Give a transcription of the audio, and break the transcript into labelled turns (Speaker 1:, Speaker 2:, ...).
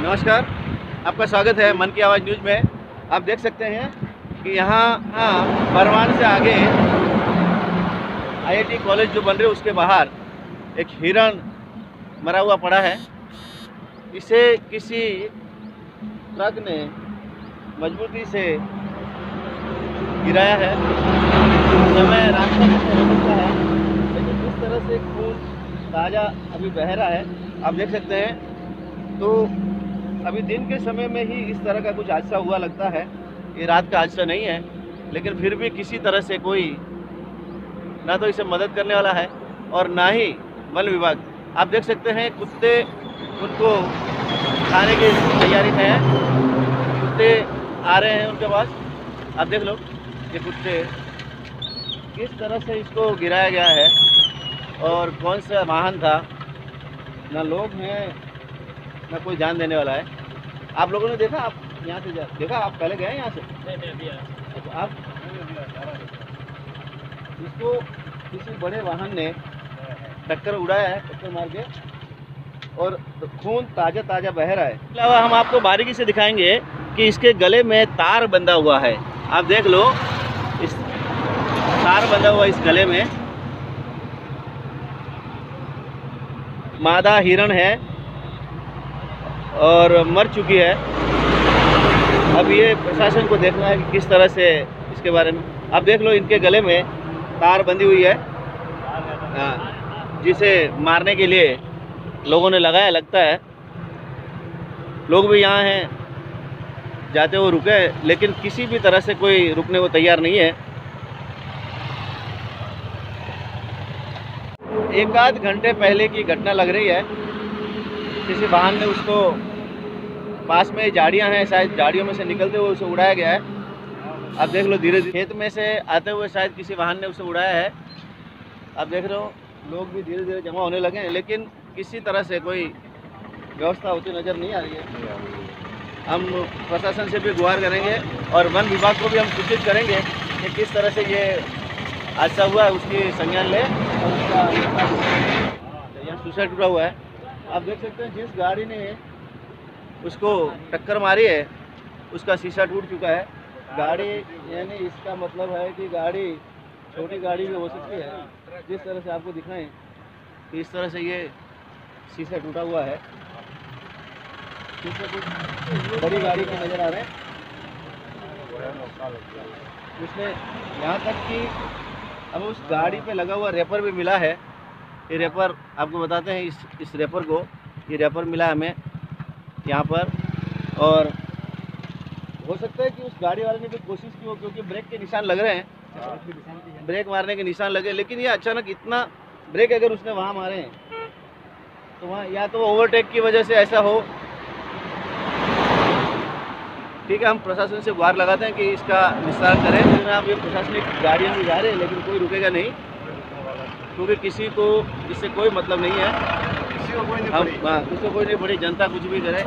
Speaker 1: नमस्कार आपका स्वागत है मन की आवाज़ न्यूज़ में। आप देख सकते हैं कि यहाँ हाँ, परवान से आगे आईआईटी कॉलेज जो बन रहे उसके बाहर एक हिरण मरा हुआ पड़ा है। इसे किसी ट्रक ने मजबूती से गिराया है। समय रास्ता है लेकिन जिस तरह से खून ताज़ा अभी बह रहा है। आप देख सकते हैं तो अभी दिन के समय में ही इस तरह का कुछ हादसा हुआ लगता है। ये रात का हादसा नहीं है, लेकिन फिर भी किसी तरह से कोई ना तो इसे मदद करने वाला है और ना ही वन विभाग। आप देख सकते हैं, कुत्ते उनको खाने की तैयारी में है। कुत्ते आ रहे हैं उनके पास। आप देख लो, ये कुत्ते किस तरह से इसको गिराया गया है और कौन सा वाहन था। ना लोग हैं, ना कोई जान देने वाला है। आप लोगों ने देखा? आप यहाँ से जा देखा? आप पहले गए यहाँ से? आप इसको किसी बड़े वाहन ने टक्कर उड़ाया है टक्कर मार के और खून ताज़ा ताज़ा बह रहा है अलावा हम आपको बारीकी से दिखाएँगे कि इसके गले में तार बंधा हुआ है। आप देख लो इस तार बंधा हुआ इस गले में। मादा हिरण है। और मर चुकी है। अब ये प्रशासन को देखना है कि किस तरह से इसके बारे में। अब देख लो इनके गले में तार बंधी हुई है। हाँ, जिसे मारने के लिए लोगों ने लगाया लगता है। लोग भी यहाँ हैं जाते हुए रुके लेकिन किसी भी तरह से कोई रुकने को तैयार नहीं है। एक आध घंटे पहले की घटना लग रही है। किसी वाहन ने उसको पास में झाड़ियाँ हैं शायद झाड़ियों में से निकलते हुए उसे उड़ाया गया है। आप देख लो धीरे धीरे। खेत में से आते हुए शायद किसी वाहन ने उसे उड़ाया है। आप देख रहे हो लोग भी धीरे धीरे जमा होने लगे हैं लेकिन किसी तरह से कोई व्यवस्था होती नज़र नहीं आ रही है। हम प्रशासन से भी गुहार करेंगे और वन विभाग को भी हम सूचित करेंगे कि किस तरह से ये हादसा हुआ है उसकी संज्ञान लें। और उसका यहाँ सुसाइड हुआ हुआ है। आप देख सकते हैं, जिस गाड़ी ने उसको टक्कर मारी है, उसका शीशा टूट चुका है। गाड़ी, यानी इसका मतलब है कि गाड़ी, छोटी गाड़ी भी हो सकती है। जिस तरह से आपको दिखाएँ कि इस तरह से ये शीशा टूटा हुआ है। कुछ बड़ी गाड़ी के नज़र आ रहे हैं। उसने यहाँ तक कि अब उस गाड़ी पे लगा हुआ रेपर भी मिला है। ये रेपर आपको बताते हैं, इस इस रेपर को, ये रेपर मिला हमें यहाँ पर। और हो सकता है कि उस गाड़ी वाले ने भी कोशिश की हो, क्योंकि ब्रेक के निशान लग रहे हैं। ब्रेक मारने के निशान लगे, लेकिन ये अचानक इतना ब्रेक अगर उसने वहाँ मारे हैं तो वहाँ या तो ओवरटेक की वजह से ऐसा हो। ठीक है, हम प्रशासन से गुहार लगाते हैं कि इसका निस्तार करें। आप ये प्रशासनिक गाड़ियाँ भी जा रहे हैं, लेकिन कोई रुकेगा नहीं। क्योंकि किसी को इससे कोई मतलब नहीं है
Speaker 2: किसी को कोई नहीं
Speaker 1: हम। हाँ, किसी को कोई नहीं बड़ी जनता कुछ भी करे